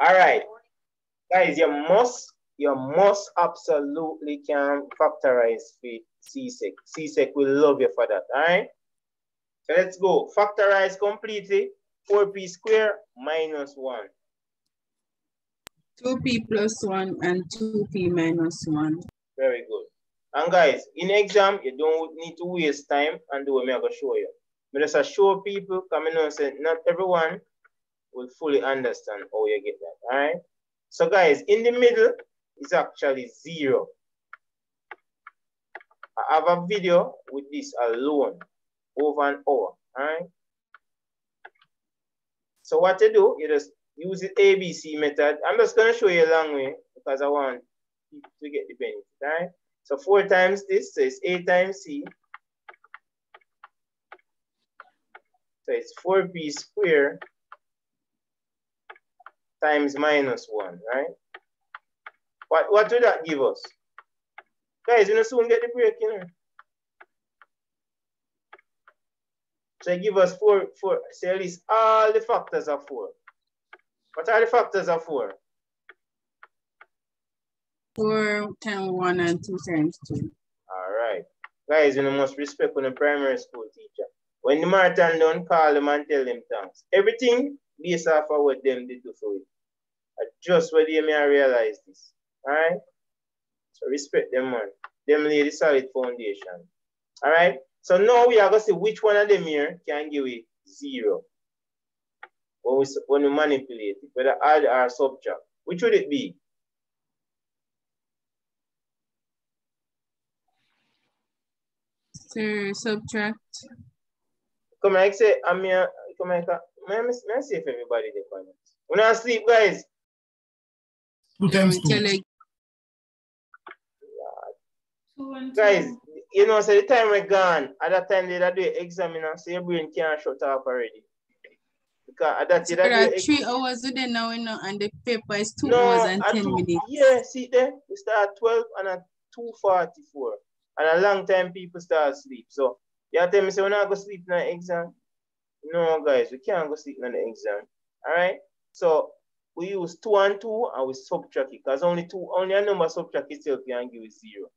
All right. Guys, you must, you must absolutely can factorize CSEC. CSEC will love you for that, all right? So let's go. Factorize completely. 4p square minus 1. 2p plus 1 and 2p minus 1. Very good. And guys, in exam, you don't need to waste time and do what I'm going to show you. But just show people coming on say not everyone will fully understand how you get that. All right. So guys, in the middle is actually zero. I have a video with this alone over an hour. All right. So what to do, you just use the ABC method. I'm just going to show you a long way because I want people to get the benefit. All right. So four times this, so it's A times C. So it's four B squared times minus 1, right? What, what will that give us? Guys, you know soon get the break, you know. So give us 4, 4, say at least all the factors are 4. What are the factors of 4? 4 times 1 and 2 times 2. All right. Guys, you know, must respect on the primary school teacher. When the marathon done, call them and tell them thanks. Everything based off of what them did do for you. I just what they may realize this. Alright? So respect them man. Them lay the solid foundation. Alright? So now we are going to see which one of them here can give it zero. When we, when we manipulate it, whether add or subtract. Which would it be? So subtract Come like say, I'm here, come like, may I see if everybody they comment. When I sleep, guys. Two times two. Guys, you know, so the time we're gone, at that time they do examiner, so your brain can't shut up already. Because at that, so there are three hours today now, you know, and the paper is two no, hours and 10 two, minutes. Yeah, see there, we start at 12 and at 2.44. And a long time people start sleep. So you tell me, say, we're not going to sleep in the exam. No, guys, we can't go sleep in the exam. All right? So we use two and two and we subtract it because only two, only a number subtract itself can give you zero.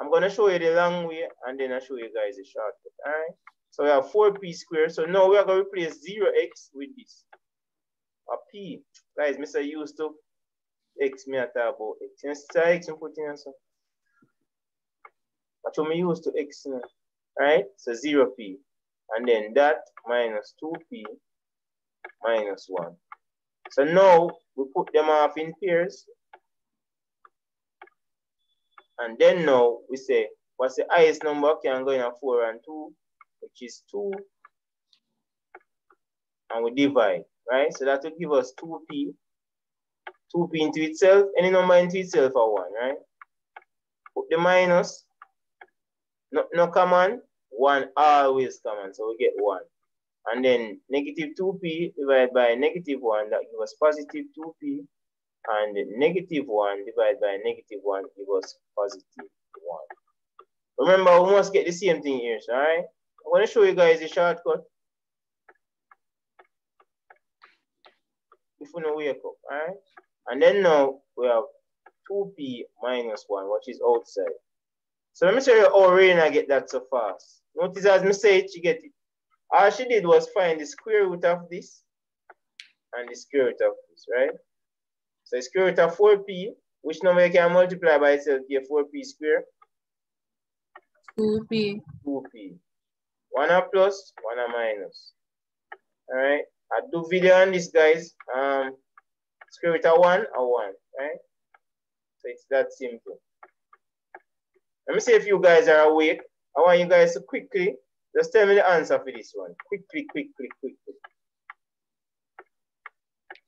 I'm going to show you the long way and then I'll show you guys the shortcut. All right? So we have 4p squared. So now we are to replace 0x with this. A p. Guys, Mr. used to x me at about x. You know, x and put in answer. What me use to x now? right? So 0p. And then that minus 2p minus 1. So now we put them off in pairs. And then now we say, what's the highest number can go in a 4 and 2, which is 2. And we divide, right? So that will give us 2p. 2p into itself, any number into itself are 1, right? Put the minus, no, no common, one always common, so we get one. And then negative 2p divided by negative 1, that gives us positive 2p. And negative 1 divided by negative 1 gives us positive 1. Remember, we must get the same thing here, all right? I'm going to show you guys the shortcut. If we know wake up, all right? And then now we have 2p minus 1, which is outside. So let me show you how Raina get that so fast. Notice as me say it, she get it. All she did was find the square root of this and the square root of this, right? So the square root of 4p, which number you can multiply by itself, give 4p square? 2p. 2p. One a plus, one a minus. All right. I do video on this, guys. Um, square root of one or one, right? So it's that simple. Let me see if you guys are awake. I want you guys to quickly, just tell me the answer for this one. Quickly, quickly, quickly.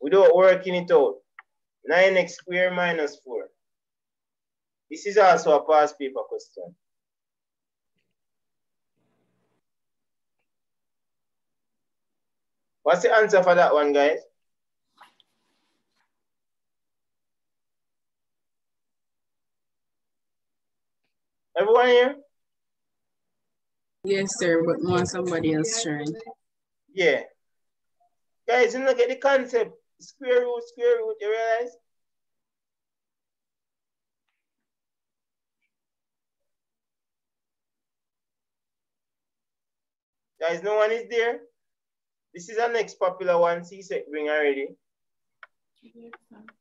Without working it out. 9x squared minus 4. This is also a past paper question. What's the answer for that one, guys? Everyone here? Yes, sir, but more somebody else trying. Yeah. Guys, you look at the concept. square root, square root, you realize? Guys, no one is there? This is our next popular one, CSEC ring already.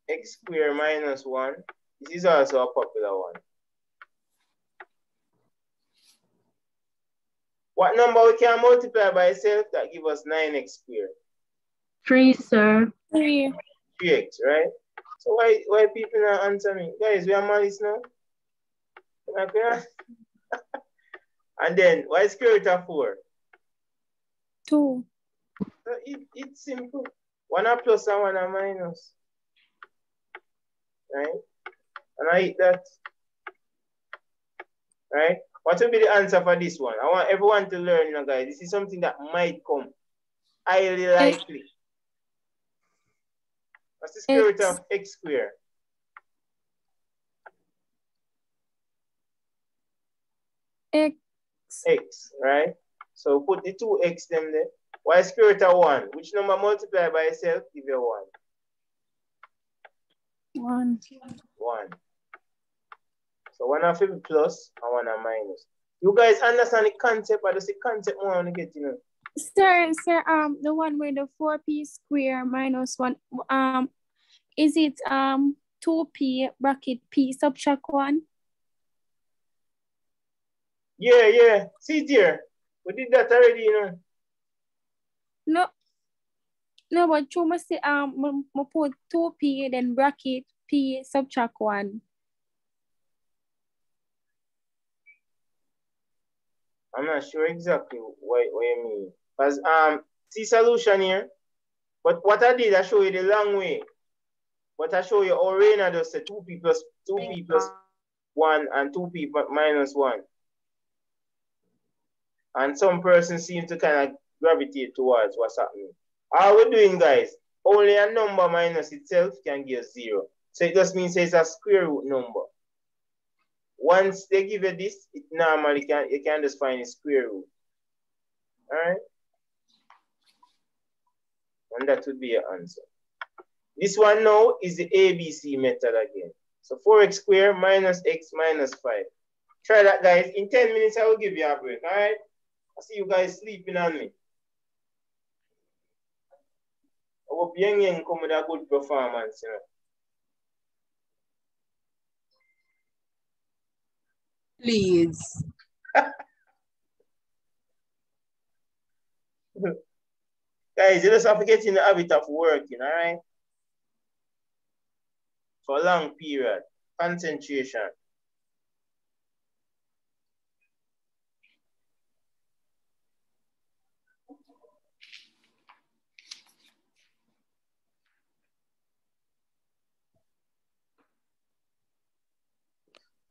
X square minus one. This is also a popular one. What number we can multiply by itself that give us 9x squared? Three, sir. Three. 3x, right? So why why people not answer me? Guys, we are malice now. and then why square root of 4? Two. So it, it's simple. One a plus and one a minus. Right? And I eat that. Right? What will be the answer for this one? I want everyone to learn, you know, guys. This is something that might come. Highly likely. What's the square root of x squared? X. X, right? So put the two x them there. Y square root of 1? Which number multiply by itself give you 1? 1. 1. So one of it plus and one of minus. You guys understand the concept or just the concept more want to get, you know? Sir, sir, um, the one with the 4p square minus 1, um, is it um 2p bracket p subtract 1? Yeah, yeah. See dear, we did that already, you know. No. No, but you must say um put 2p then bracket p subtract 1. I'm not sure exactly what, what you mean. Because um see solution here. But what I did, I show you the long way. But I show you how Reina does the 2p plus 2p plus 1 and 2p minus 1. And some person seem to kind of gravitate towards what's happening. All we're doing, guys, only a number minus itself can give zero. So it just means it's a square root number. Once they give you this, it normally can you can just find a square root. All right. And that would be your answer. This one now is the ABC method again. So 4x squared minus x minus 5. Try that, guys. In 10 minutes, I will give you a break. All right. I see you guys sleeping on me. I hope Yang Yang come with a good performance, you know. Please. Guys, you just have to get in the habit of working, all right? For a long period. Concentration.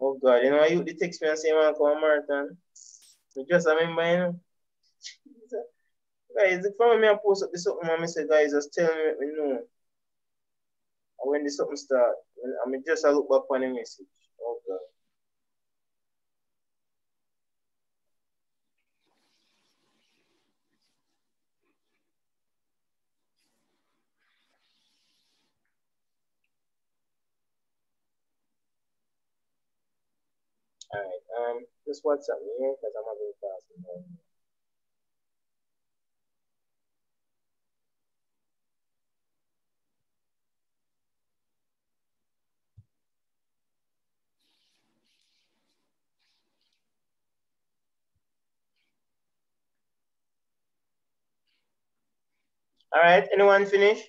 Oh God, you know, you the text me and say, man, come marathon. You just remember, you know. guys, the me I post up this something, I say, guys, just tell me, me know. When this something start, I mean, just I look back on the message. Oh God. All right. Um, just WhatsApp me here because I'm having class. All right, anyone finish?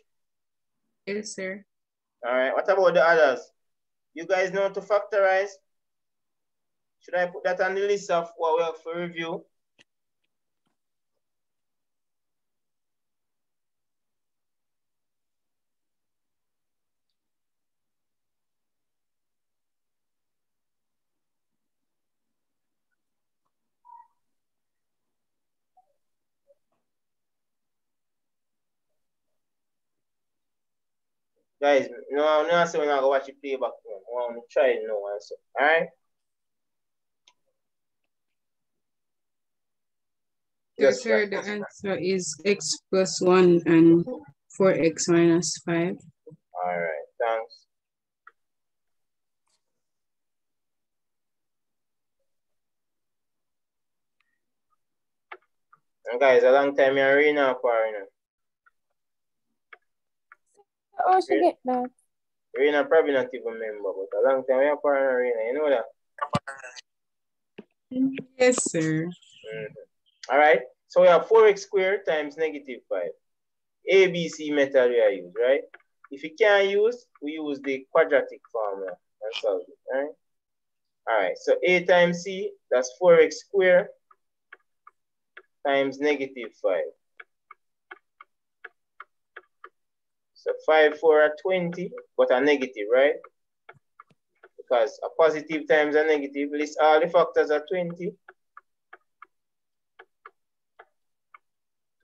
Yes, sir. All right, what about the others? You guys know to factorize? Should I put that on the list of what we have for review? Guys, no, no, I say we're not gonna watch it play back. I want to try it now. All right. Yes, sir. The answer is x plus 1 and 4x minus 5. All right, thanks. And guys, a long time you're reading now for, you know. Oh, she get that. Rena probably not even member, but a long time you're for Rena, you know that? Yes, sir. Mm -hmm. All right, so we have 4x squared times negative 5. ABC method we are use, right? If you can't use, we use the quadratic formula and solve it, right? All right, so A times C, that's 4x squared times negative 5. So 5, 4 are 20, but a negative, right? Because a positive times a negative, list all the factors are 20.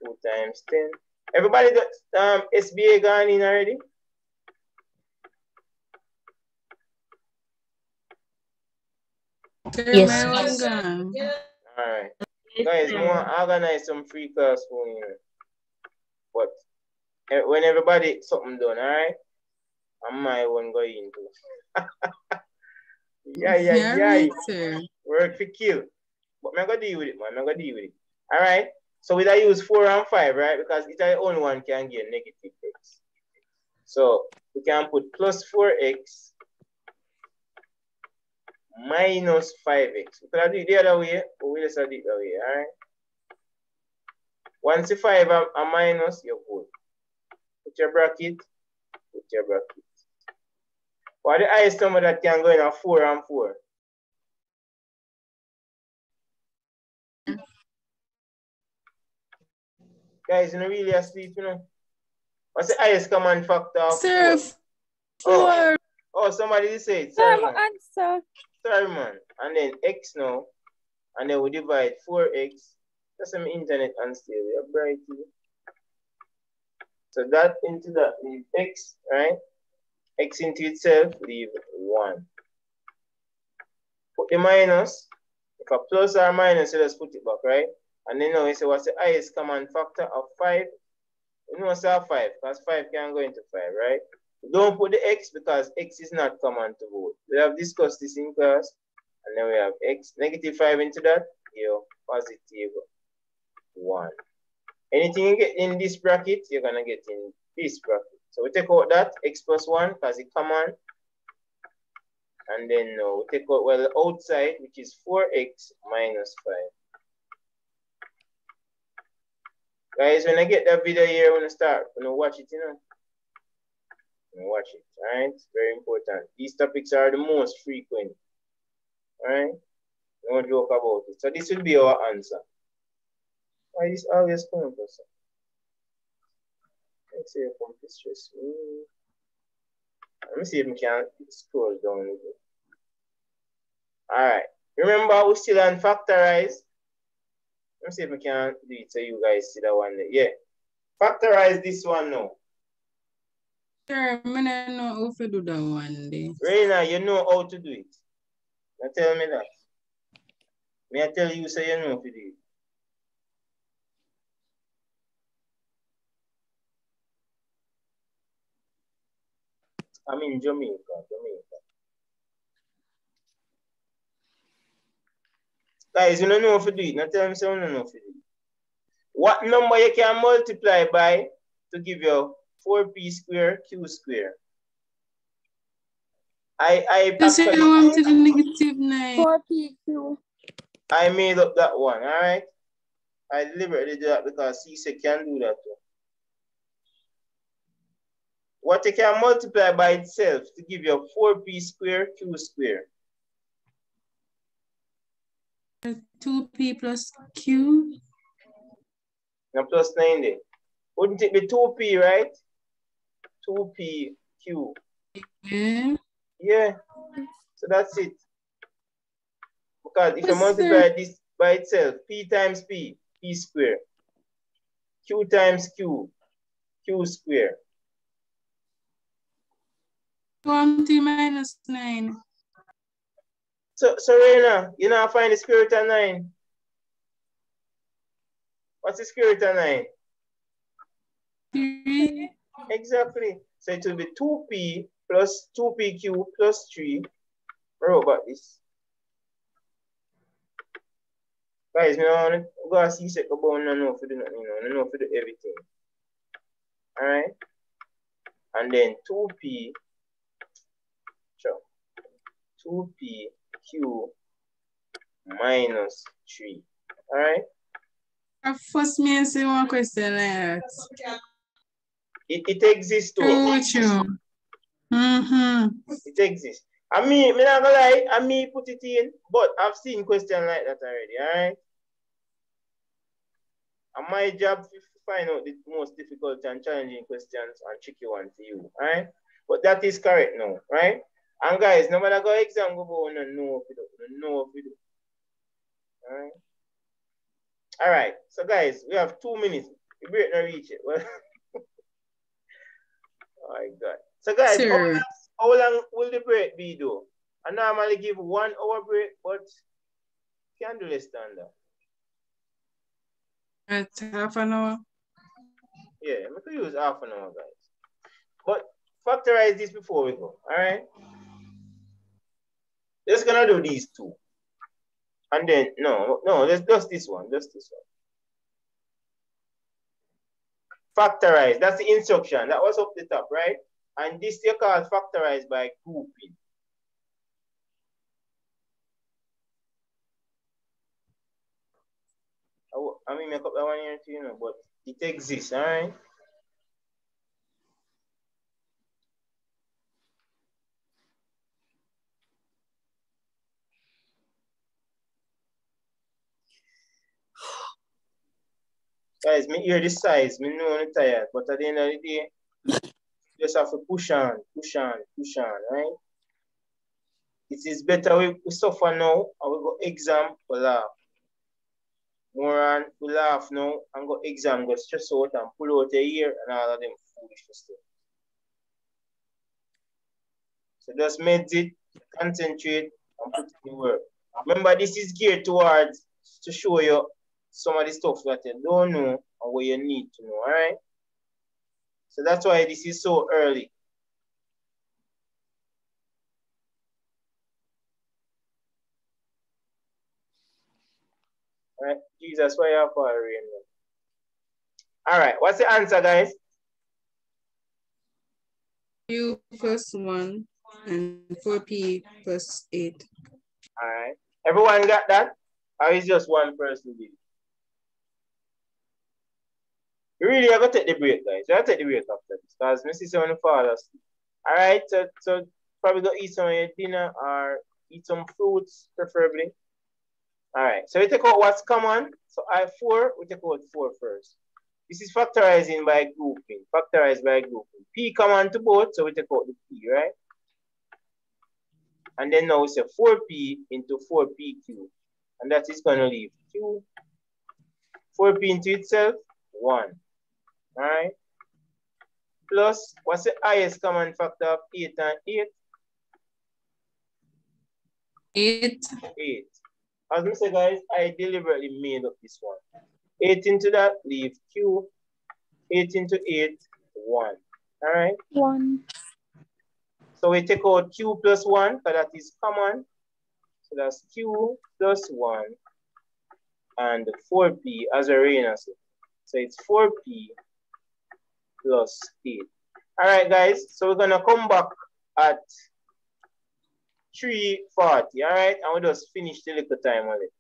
2 times 10. Everybody got um, SBA gone in already? Yes. All right. Guys, we want to organize some free class for you. But when everybody something done, all right? I'm my one going to. yeah, yeah, yeah. yeah. Work for kill. But I'm going to deal with it, man. I'm going to deal with it. All right? So we I use 4 and 5, right? Because it's the only one can get negative x. So we can put plus 4x minus 5x. We can do it the other way, but we just do it other way, all right? Once the 5 are, are minus, you're good. Put your bracket, put your bracket. What the highest number that can go in a 4 and 4? Guys, you know really asleep, you know? What's the highest common factor? Sir, oh. four. Oh, oh somebody say. Sorry, man. answer. Sorry, man. And then x now. And then we divide 4x. That's some internet unstable. You're bright. So that into that leave x, right? x into itself, leave 1. Put the minus. If a plus or minus, so let's put it back, right? And then now we say what's the highest common factor of 5? You know, say 5, because 5 can go into 5, right? Don't put the x because x is not common to both. We have discussed this in class. And then we have x, negative 5 into that, here, positive 1. Anything you get in this bracket, you're to get in this bracket. So we take out that, x plus 1, because it's common. And then uh, we take out, well, outside, which is 4x minus 5. Guys, when I get that video here, when I start, when I watch it, you know, watch it, all right? It's very important. These topics are the most frequent, all right? Don't joke about it. So this will be our answer. Why is always coming for some? Let's see if I'm stress me. Let me see if we can scroll down a bit. All right. Remember, we still on factorize. Let me see if we can do it so you guys see that one there. Yeah. Factorize this one now. Sure, I don't know how to do that one day. Reina, you know how to do it. Now tell me that. May I tell you so you know how to do it? I'm in Jamaica, Jamaica. Guys, you don't know how to do it. Now tell me so you don't know how to do it. What number you can multiply by to give you 4p square q square? I I Just actually, want to the negative 9. 4p q. I made up that one, all right? I deliberately did that because he said can do that too. What you can multiply by itself to give you 4p square q square. 2p plus q. Now plus 90. Wouldn't it be 2p, right? 2p q. Yeah. Yeah. So that's it. Because if yes, you multiply sir. this by itself, p times p, p square. q times q, q square. 20 minus 9. So, Serena, you know, find the square root of 9. What's the square root of 9? Three. Exactly. So it will be 2p plus 2pq plus 3. What about this? Guys, you I'm going to see set about no know for do nothing, you know, know for do everything. Alright? And then 2p, sure, 2pq minus 3. Alright? First, me say one question like that. It, it exists too. True. Mm-hmm. It exists. I mean, me not gonna lie, I mean put it in, but I've seen question like that already, alright? And my job is to find out the most difficult and challenging questions and tricky ones to you, right? But that is correct now, right? And guys, no matter go exam go on and know if you do, know if you do. All right. All right. So guys, we have two minutes. We break not reach it. Well, oh my God. So guys, how long, how long, will the break be though? I normally give one hour break, but can do less than that. It's half an hour. Yeah, we could use half an hour, guys. But factorize this before we go, all right? Just gonna do these two. And then, no, no, let's just this one, just this one. Factorize, that's the instruction. That was up the top, right? And this you call factorize by grouping. I mean, make up that one here too, you know, but it exists, all right? Guys, me hear the size, me know I'm tired, but at the end of the day, just have to push on, push on, push on, right? It is better we, we suffer now and we go exam for laugh. Moran, we laugh now and go exam, go stress out and pull out a year and all of them foolish stuff. So just meditate, concentrate, and put in work. Remember, this is geared towards to show you some of the stuff that you don't know and what you need to know, all right? So that's why this is so early. All right, Jesus, why are you for rain? All right, what's the answer, guys? U plus one and 4P plus eight. All right. Everyone got that? Or is just one person did? You really have to take the break, guys. Have to take the break after this. Because Missy see someone fall asleep. All right, so, so probably go eat some dinner or eat some fruits, preferably. All right, so we take out what's common. So I four, we take out four first. This is factorizing by grouping, factorized by grouping. P common to both, so we take out the P, right? And then now we say 4P into 4PQ. And that is going to leave Q. 4P into itself, 1. All right? Plus, what's the highest common factor of 8 and 8? 8. 8. As I say, guys, I deliberately made up this one. 8 into that, leave Q. 8 into 8, 1. All right? 1. So we take out Q plus 1, because that is common. So that's Q plus 1 and 4P as a Arena said. So it's 4P plus 8. All right, guys. So we're to come back at 3.40, all right? And we just finish the little time on it.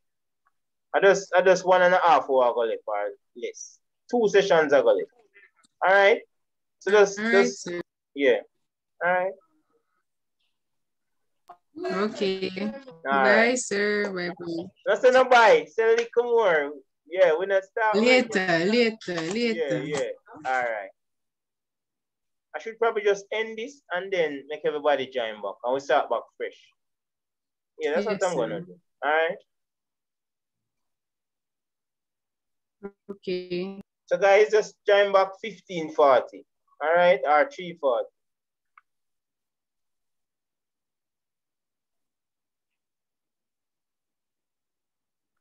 I just, I just one and a half hour ago left or less. Two sessions ago left. All right? So just, all just right, yeah. All right. Okay. All bye, right. sir. Bye bye. Say no bye. Say a little more. Yeah, we're not start. Later, later, later. Yeah, yeah. All right. I should probably just end this and then make everybody join back and we start back fresh. Yeah, that's yes, what I'm sir. gonna do. All right. Okay. So guys, just join back 1540. All right, or 340.